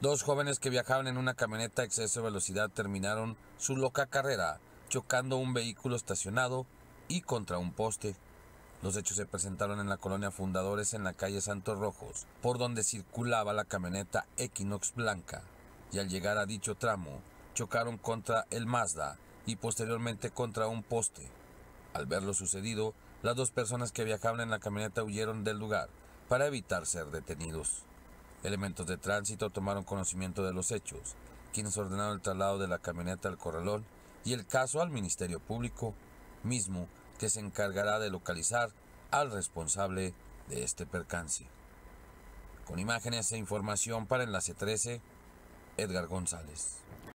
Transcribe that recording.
Dos jóvenes que viajaban en una camioneta a exceso de velocidad terminaron su loca carrera chocando un vehículo estacionado y contra un poste. Los hechos se presentaron en la colonia Fundadores en la calle Santos Rojos, por donde circulaba la camioneta Equinox Blanca, y al llegar a dicho tramo, chocaron contra el Mazda y posteriormente contra un poste. Al ver lo sucedido, las dos personas que viajaban en la camioneta huyeron del lugar para evitar ser detenidos. Elementos de tránsito tomaron conocimiento de los hechos, quienes ordenaron el traslado de la camioneta al corralón y el caso al Ministerio Público, mismo que se encargará de localizar al responsable de este percance. Con imágenes e información para Enlace 13, Edgar González.